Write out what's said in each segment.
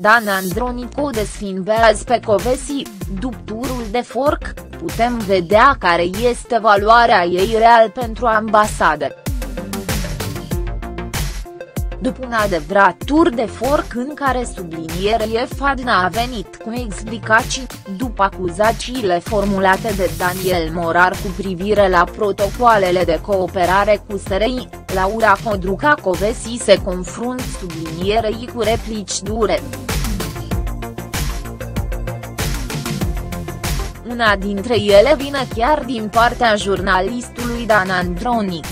Dan Andronicu desfinvează pe Covesi, după turul de forc, putem vedea care este valoarea ei real pentru ambasadă. După un adevărat tur de forc în care sublinierie Fadna a venit cu explicații, după acuzațiile formulate de Daniel Morar cu privire la protocoalele de cooperare cu SRI, Laura Codruca Covesi se confrunt sublinierei cu replici dure. Una dintre ele vine chiar din partea jurnalistului Dan Andronic.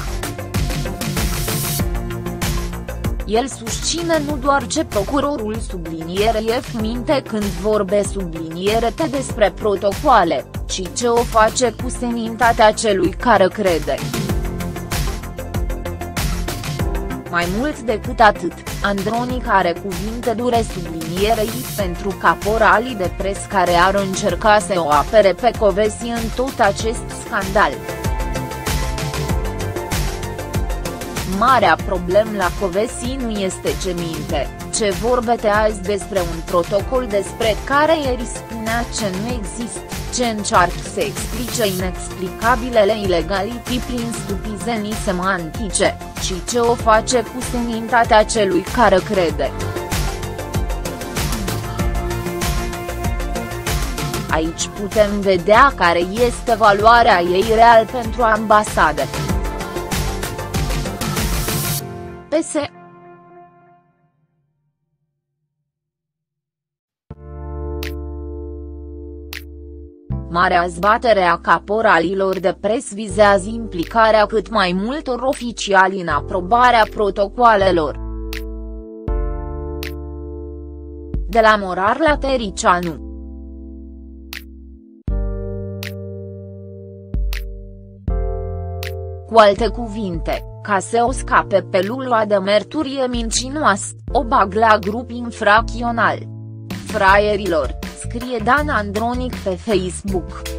El susține nu doar ce procurorul subliniere F minte când vorbe subliniere T despre protocoale, ci ce o face cu senintatea celui care crede. Mai mult decât atât, Andronic are cuvinte dure sublinierei pentru caporalii de pres care ar încerca să o apere pe Covesi în tot acest scandal. Marea problem la Covesi nu este ce minte, ce vorbete azi despre un protocol despre care el spunea ce nu există, ce încearcă să explice inexplicabilele ilegalități prin stupizenii semantice, și ce o face cu senintatea celui care crede. Aici putem vedea care este valoarea ei real pentru ambasadă. PS Marea zbatere a caporalilor de pres vizează implicarea cât mai multor oficiali în aprobarea protocoalelor. De la Morar la Tericianu. Cu alte cuvinte, ca să o scape pe lula de merturie mincinoasă, o bag la grup infracțional. Fraierilor, scrie Dan Andronic pe Facebook.